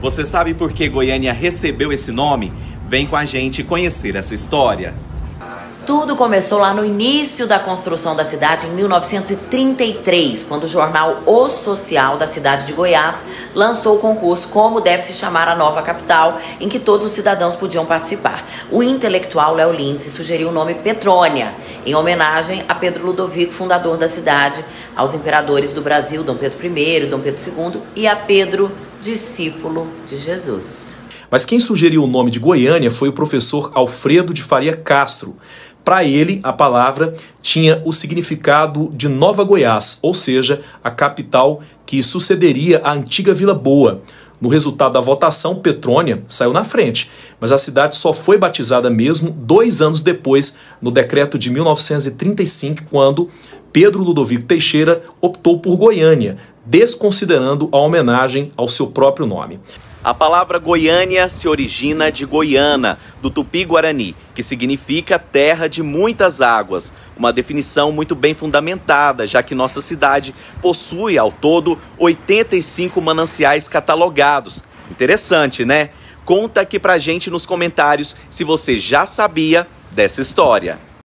Você sabe por que Goiânia recebeu esse nome? Vem com a gente conhecer essa história. Tudo começou lá no início da construção da cidade, em 1933, quando o jornal O Social da cidade de Goiás lançou o concurso Como Deve Se Chamar a Nova Capital, em que todos os cidadãos podiam participar. O intelectual Léo Lince sugeriu o nome Petrônia, em homenagem a Pedro Ludovico, fundador da cidade, aos imperadores do Brasil, Dom Pedro I, Dom Pedro II, e a Pedro, discípulo de Jesus. Mas quem sugeriu o nome de Goiânia foi o professor Alfredo de Faria Castro. Para ele, a palavra tinha o significado de Nova Goiás, ou seja, a capital que sucederia a antiga Vila Boa. No resultado da votação, Petrônia saiu na frente, mas a cidade só foi batizada mesmo dois anos depois, no decreto de 1935, quando Pedro Ludovico Teixeira optou por Goiânia, desconsiderando a homenagem ao seu próprio nome. A palavra Goiânia se origina de Goiana, do tupi-guarani, que significa terra de muitas águas. Uma definição muito bem fundamentada, já que nossa cidade possui ao todo 85 mananciais catalogados. Interessante, né? Conta aqui pra gente nos comentários se você já sabia dessa história.